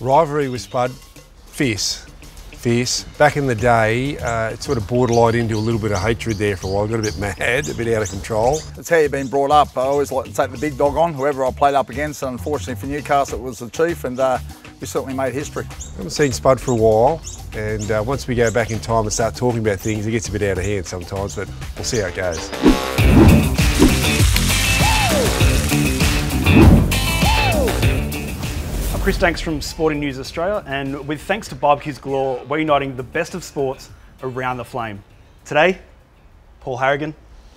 Rivalry with Spud, fierce, fierce. Back in the day, uh, it sort of borderlined into a little bit of hatred there for a while. Got a bit mad, a bit out of control. That's how you've been brought up. I always like to take the big dog on, whoever I played up against. And unfortunately for Newcastle, it was the chief, and uh, we certainly made history. I haven't seen Spud for a while, and uh, once we go back in time and start talking about things, it gets a bit out of hand sometimes, but we'll see how it goes. I'm Chris Danks from Sporting News Australia, and with thanks to Barbeques Galore, we're uniting the best of sports around the flame. Today, Paul Harragon,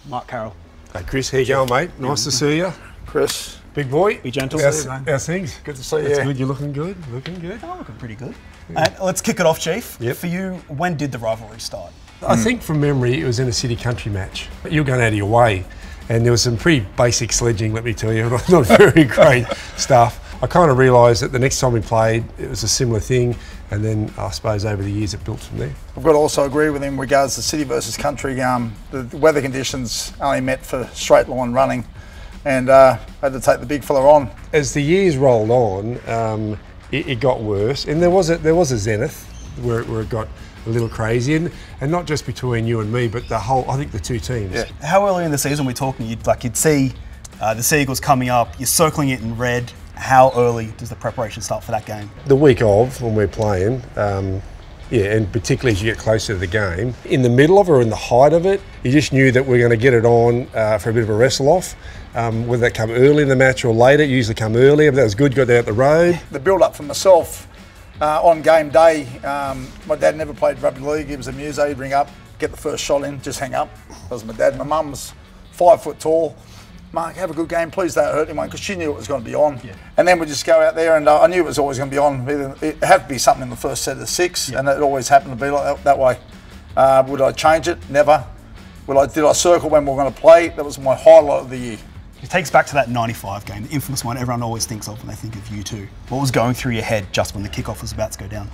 Mark Carroll. Hey Chris, how you going, mate? Nice to see you. Chris, Big boy. Be gentle. How's, See you, how's things? good to see you. That's good. You're looking good. Looking good. Oh, looking pretty good. And let's kick it off, Chief. Yep. For you, when did the rivalry start? I think from memory, it was in a city country match. But You were going out of your way, and there was some pretty basic sledging, let me tell you, not, not very great stuff. I kind of realised that the next time we played, it was a similar thing, and then I suppose over the years it built from there. I've got to also agree with him in regards to city versus country. Um, the weather conditions only met for straight line running, and uh, had to take the big fella on. As the years rolled on, um, it, it got worse, and there was a there was a zenith where, it- where it got a little crazy, and, and not just between you and me, but the whole I think the two teams. Yeah. How early in the season we're talking? You'd like you'd see uh, the Seagulls coming up. You're circling it in red. How early does the preparation start for that game? the week of when we're playing, um, yeah, and particularly as you get closer to the game, in the middle of it or in the height of it, you just knew that we're going to get it on uh, for a bit of a wrestle off. Um, whether that come early in the match or later, usually come earlier, but that was good, got out the road. The build up for myself uh, on game day. Um, my dad never played rugby league. He was a muso. He'd ring up, get the first shot in, just hang up. That was my dad. My mum's five foot tall. Mark, have a good game. Please don't hurt anyone because she knew it was going to be on. And then we just go out there, and uh, I knew it was always going to be on. It had to be something in the first set of six, and it always happened to be like that, that way. Uh, would I change it? Never. Would I, did I circle when we were going to play? That was my highlight of the year. It takes back to that 95 game, the infamous one everyone always thinks of when they think of you two. What was going through your head just when the kickoff was about to go down?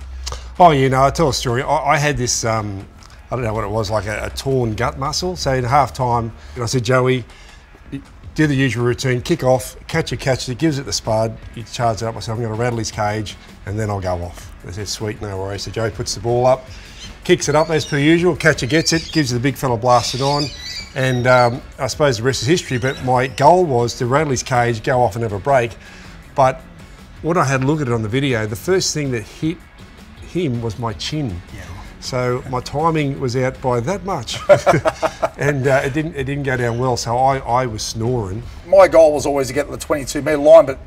Oh, you know, I'll tell a story. I, I had this, um, I don't know what it was, like a, a torn gut muscle. So in half time, I said, Joey, do the usual routine, kick off, catch a catch, it gives it the spud, he charges it up. I said, I'm going to rattle his cage and then I'll go off. They said, sweet, no worries. So Joey puts the ball up, kicks it up as per usual, catcher gets it, gives the big fella blasted on. And um, I suppose the rest is history, but my goal was to rattle his cage, go off and have a break. But when I had a look at it on the video, the first thing that hit him was my chin. So my timing was out by that much, and uh, it didn't it didn't go down well. So I, I was snoring. my goal was always to get to the 22 metre line, but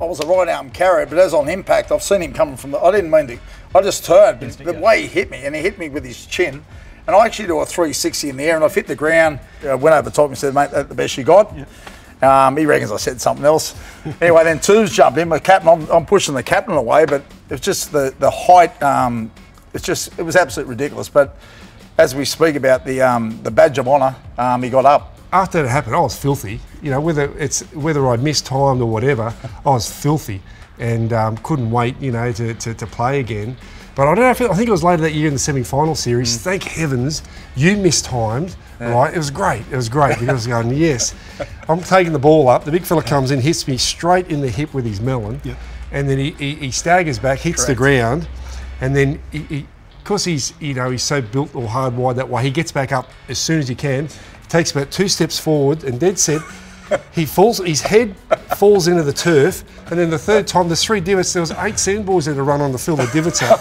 I was a right arm carrier. But as on impact, I've seen him coming from the. I didn't mean to. I just turned, but the way he hit me, and he hit me with his chin, and I actually do a 360 in the air, and I've hit the ground. I went over the top and said, "Mate, that's the best you got." Um, he reckons I said something else. anyway, then twos jumped in. My captain, I'm, I'm pushing the captain away, but it's just the the height. Um, it's just it was absolutely ridiculous. But as we speak about the um, the badge of honour, um, he got up. After it happened, I was filthy. You know, whether it's whether I'd missed time or whatever, I was filthy, and um, couldn't wait. You know, to, to, to play again. But I don't know if it, I think it was later that year in the semi-final series. Thank heavens you missed mistimed. Right, it was great. It was great because I was going yes. I'm taking the ball up. The big fella comes in, hits me straight in the hip with his melon, Yep. and then he, he, he staggers back, hits the ground, and then he, he, because he's you know he's so built or hardwired that way, he gets back up as soon as he can. Takes about two steps forward and dead set. He falls. His head falls into the turf, and then the third time, there's three divots. There was eight sandboards that had run on to fill the divots up.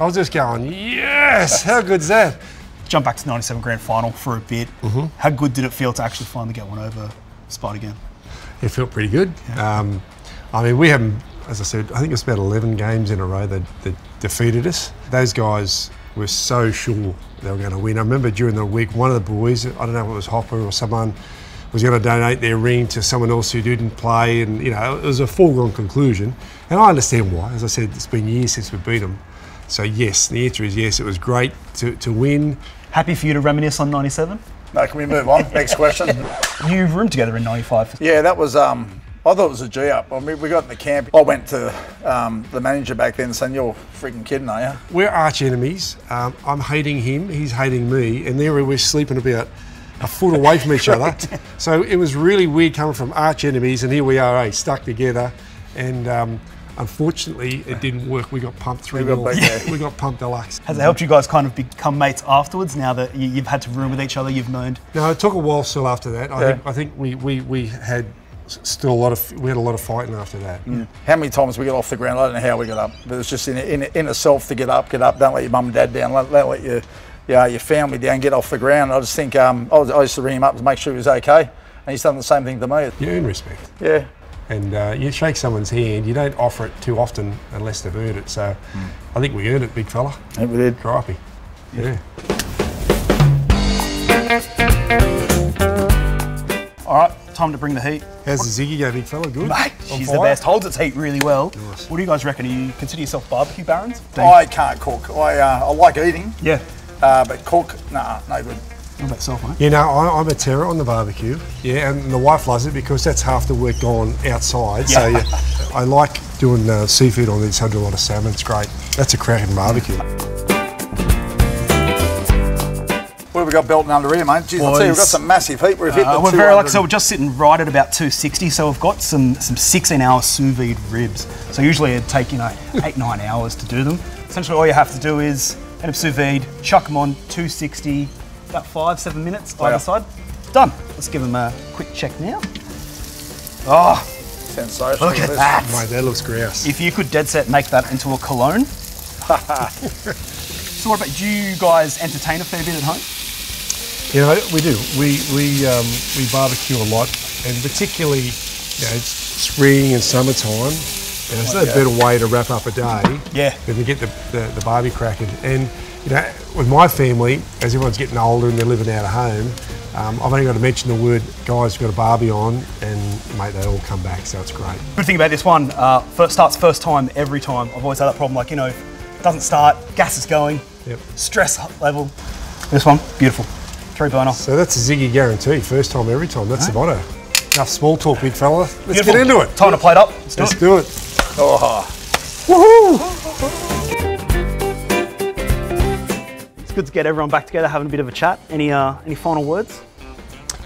I was just going, yes, how good's that? Jump back to the 97 grand final for a bit. Mm-hmm. How good did it feel to actually finally get one over Spud again? It felt pretty good. Um, I mean, we haven't, as I said, I think it's about 11 games in a row that, that defeated us. Those guys were so sure they were going to win. I remember during the week, one of the boys, I don't know if it was Hopper or someone, was going to donate their ring to someone else who didn't play, and you know, it was a foregone conclusion. And I understand why. As I said, it's been years since we beat them. So yes, the answer is yes. It was great to, to win. Happy for you to reminisce on 97? No, can we move on? Next question. You've roomed together in 95. Yeah, that was. Um, I thought it was a G up. I mean, we got in the camp. I went to um, the manager back then saying, "You're freaking kidding, are you?" We're arch enemies. Um, I'm hating him, he's hating me, and there we were sleeping about a foot away from each other. So it was really weird coming from arch enemies, and here we are, eh, stuck together. And um, unfortunately, it didn't work. We got pumped three We got nil. We got pumped deluxe. Has it helped you guys kind of become mates afterwards now that you, you've had to room with each other, you've known? No, it took a while still after that. I Yeah. think I think we, we, we had s- still a lot of we had a lot of fighting after that. How many times we got off the ground? I don't know how we got up, but it's just in, in, in itself to get up, get up. Don't let your mum and dad down. Let, don't let your, yeah, your family down. Get off the ground. I just think um, I, was, I used to ring him up to make sure he was okay, and he's done the same thing to me. You earn respect, Yeah, and uh, you shake someone's hand. You don't offer it too often unless they've earned it. So, I think we earned it, big fella. I think we did. Gripey. Yeah. Right, time to bring the heat. How's the Ziggy go, big fella? Good. Mate, On she's the best. Holds its heat really well. Nice. What do you guys reckon? Do you consider yourself barbecue barons? I can't cook. I uh, I like eating, Yeah. uh, but cook, nah, no good. What about yourself, mate? You know, I, I'm a terror on the barbecue. Yeah, and the wife loves it because that's half the work gone outside. Yeah. So Yeah. yeah, I like doing uh, seafood on this. I do a lot of salmon. It's great. That's a cracking barbecue. What have we got belting under here, mate? Jeez, I tell you, we've got some massive heat. We've hit Uh, the we're very like 200. so we're just sitting right at about 260. So we've got some some 16 hour sous vide ribs. So usually it'd take you know eight nine hours to do them. Essentially, all you have to do is head up sous vide, chuck them on 260, about five seven minutes Oh, either side. Done. Let's give them a quick check now. Oh, Sensational. look at This- that! Mate, that looks grouse. If you could dead set make that into a cologne. so what about do you guys entertain a fair bit at home? You know, we do. We we um, we barbecue a lot, and particularly, you know, it's spring and summertime. Know, it's no better way to wrap up a day Yeah. than to get the, the, the barbie cracking. And you know, with my family, as everyone's getting older and they're living out of home, um, I've only got to mention the word, guys, got a barbie on, and mate, they all come back. So it's great. Good thing about this one, uh, first starts first time every time. I've always had that problem. Like you know, it doesn't start, gas is going, Yep. stress level. This one, beautiful, three burner. So that's a Ziggy guarantee. First time, every time. That's the motto. Enough small talk, big fella. Let's Beautiful. get into it. Time to plate up. Let's do Let's it. do it. Oh, It's good to get everyone back together, having a bit of a chat. Any uh, any final words?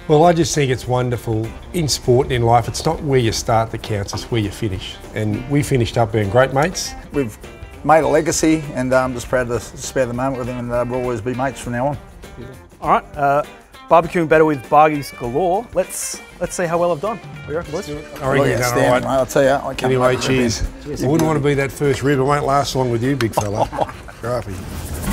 Well, I just think it's wonderful in sport and in life. It's not where you start that counts, it's where you finish. And we finished up being great mates. we've made a legacy, and I'm just proud to spare the moment with him, and uh, we'll always be mates from now on. All right, uh, barbecuing better with bargies galore. Let's let's see how well I've done. What do you reckon, boys? I reckon you've yeah, done outstanding, all mate. right. I'll tell you, I can't Anyway, wait for the cheers. bin. I wouldn't want to be that first rib. It won't last long with you, big fella. Graphy.